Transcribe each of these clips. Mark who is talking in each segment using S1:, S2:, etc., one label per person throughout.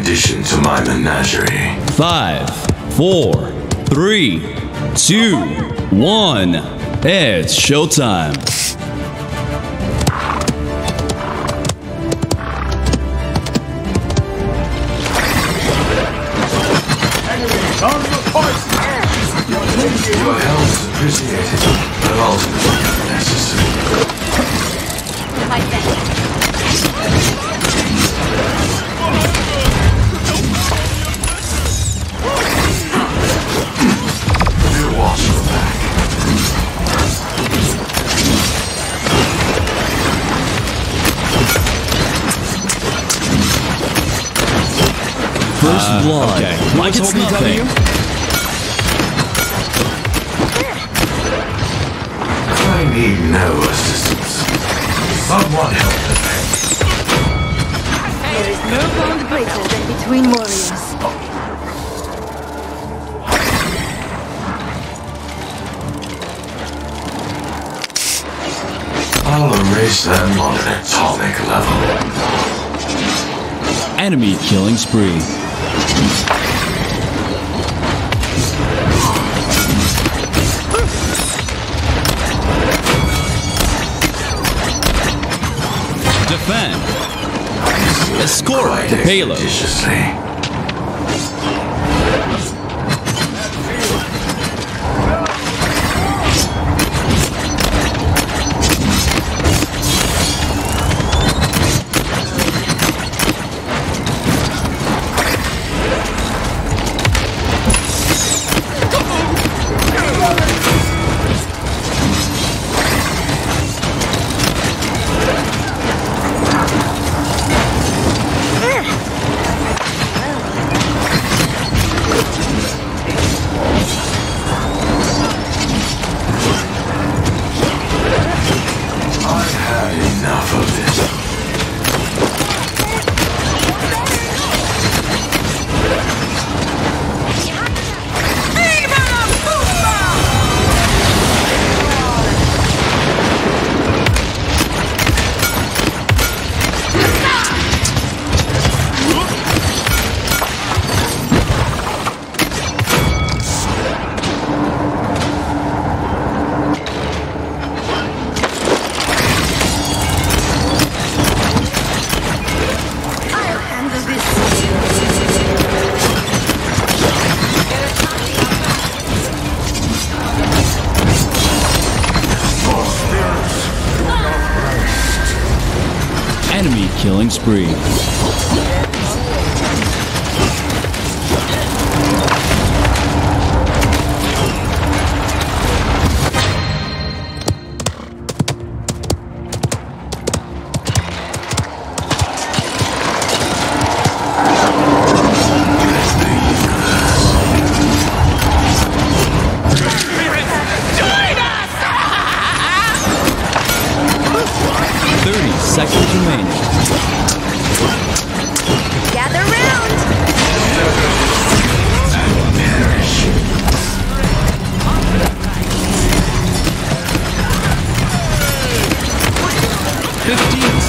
S1: addition to my menagerie.
S2: Five, four, three, two, one. It's showtime.
S1: Your help is appreciated, but ultimately unnecessary. Do watch back.
S2: First uh, blood. Okay. Like it's nothing.
S1: I need no assistance. Someone help me.
S3: There is no bond greater than between warriors.
S1: I'll erase them on an atomic level.
S2: Enemy killing spree. Defend. Escort the payload. Spree.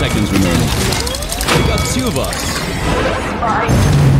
S2: Seconds remaining. We got two of us.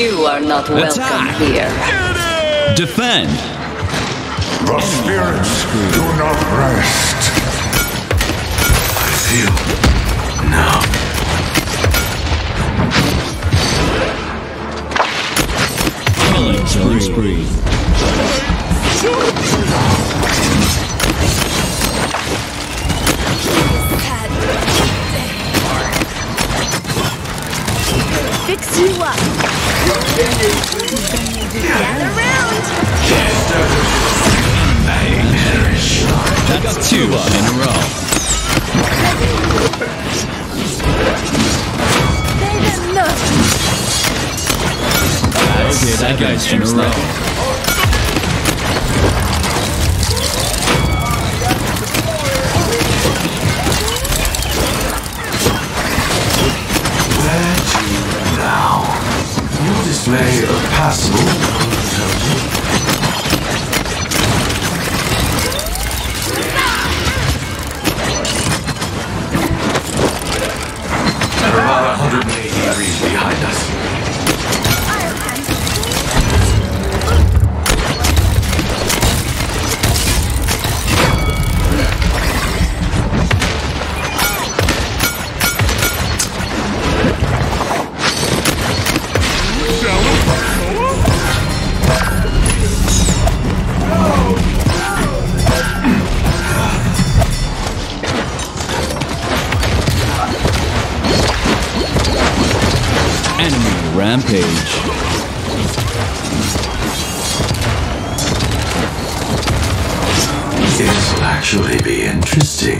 S4: You are not welcome
S2: Attack.
S4: here.
S2: Defend.
S5: The spirits do not rest.
S1: I feel numb.
S2: Killing, killing spree.
S3: Fix you up. Gather round.
S2: That's two in a row.
S3: They've enough.
S2: Okay, that guy's in a row.
S1: Display a passable
S2: Enemy rampage.
S1: This will actually be interesting.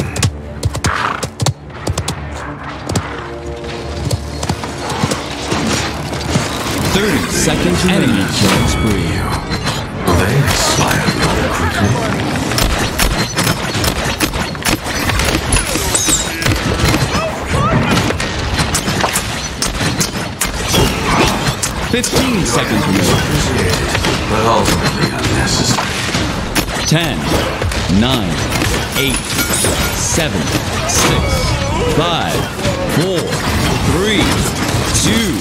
S2: Thirty seconds enemy killing spree.
S1: Will they expire rather quickly?
S2: Fifteen seconds remaining.
S1: But ultimately unnecessary.
S2: Ten, nine, eight, seven, six, five, four, three, two,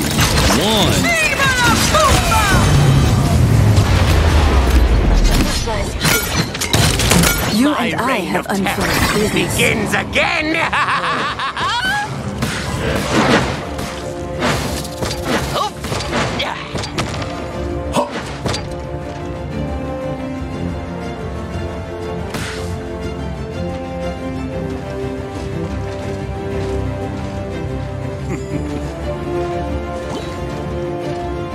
S2: one.
S3: You and I have unfinished business.
S6: begins again.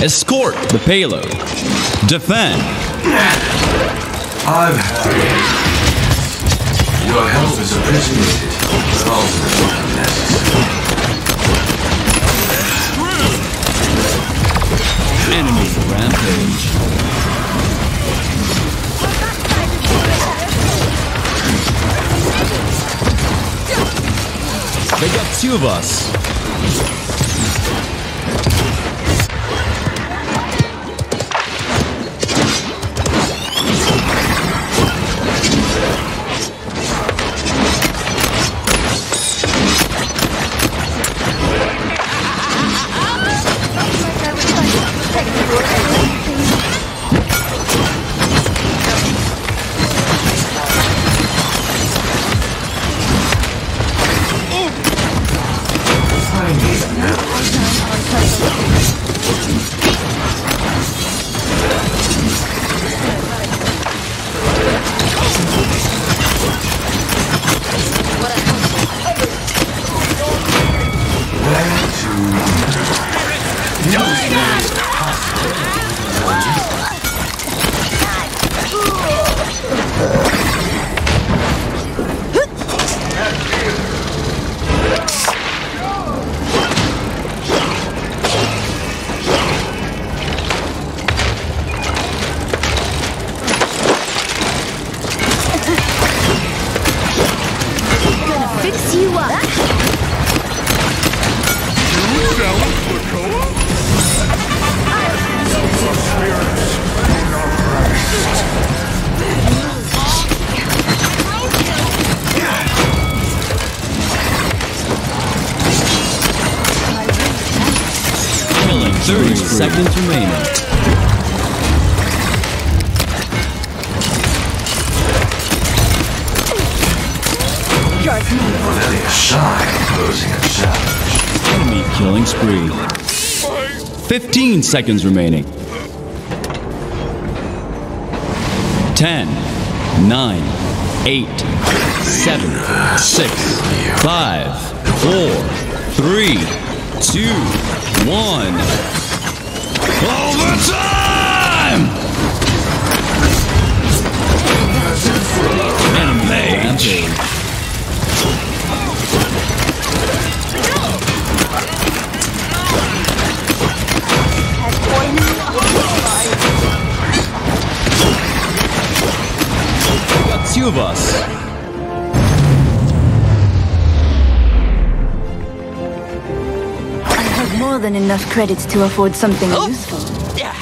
S2: Escort the payload. Defend.
S1: I've had it. Your help is appreciated, but ultimately unnecessary.
S2: Enemy rampage. They got two of us. 30 seconds remaining.
S1: Cornelia Shine posing a challenge?
S2: Enemy killing spree. 15 seconds remaining. 10, 9, 8, 7, 6, 5, 4, 3, 2, 1. Overtime! Rampage. Two of us.
S3: More than enough credits to afford something
S6: Oh.
S3: useful.
S6: Yeah.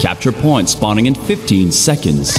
S2: Capture point spawning in 15 seconds.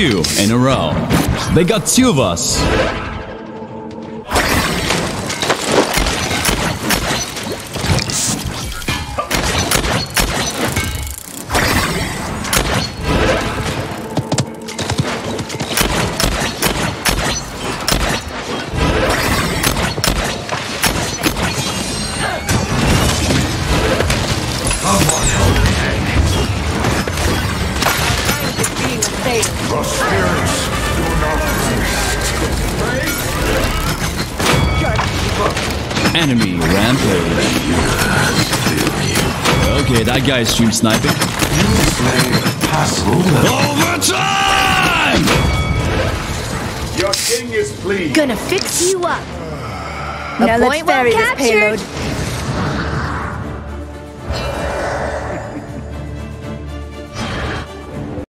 S2: Two in a row. They got two of us.
S5: Spirits do not rest.
S2: Enemy rampage. Okay, that guy's stream sniping.
S1: Play a passable level.
S2: Overtime!
S5: Your king is pleased.
S3: Gonna fix you up. now let's
S4: point well
S3: bury this
S4: captured.
S3: payload.